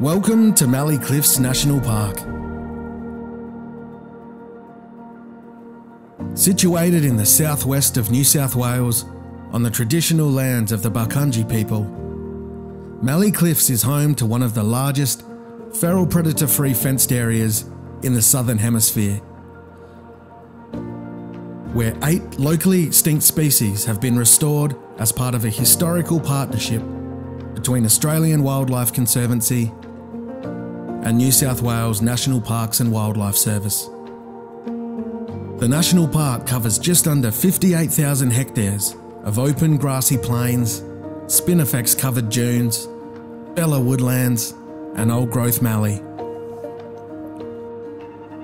Welcome to Mallee Cliffs National Park. Situated in the southwest of New South Wales, on the traditional lands of the Barkandji people, Mallee Cliffs is home to one of the largest feral predator free fenced areas in the Southern Hemisphere, where eight locally extinct species have been restored as part of a historical partnership between Australian Wildlife Conservancy and New South Wales National Parks and Wildlife Service. The National Park covers just under 58,000 hectares of open grassy plains, spinifex covered dunes, Belah woodlands, and old growth mallee.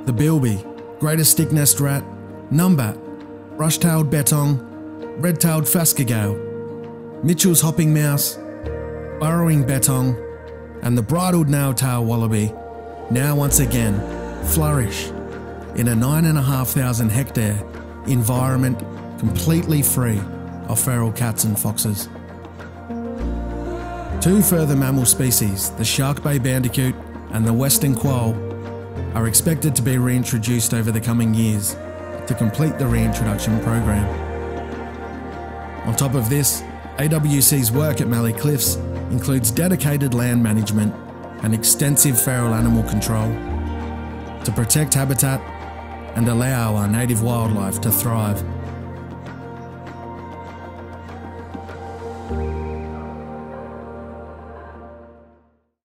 The bilby, greater stick-nest rat, numbat, brush-tailed bettong, red-tailed phascogale, Mitchell's hopping mouse, burrowing bettong, and the bridled nail-tail wallaby now once again flourish in a 9,500 hectare environment completely free of feral cats and foxes. Two further mammal species, the Shark Bay bandicoot and the western quoll, are expected to be reintroduced over the coming years to complete the reintroduction program. On top of this, AWC's work at Mallee Cliffs includes dedicated land management and extensive feral animal control to protect habitat and allow our native wildlife to thrive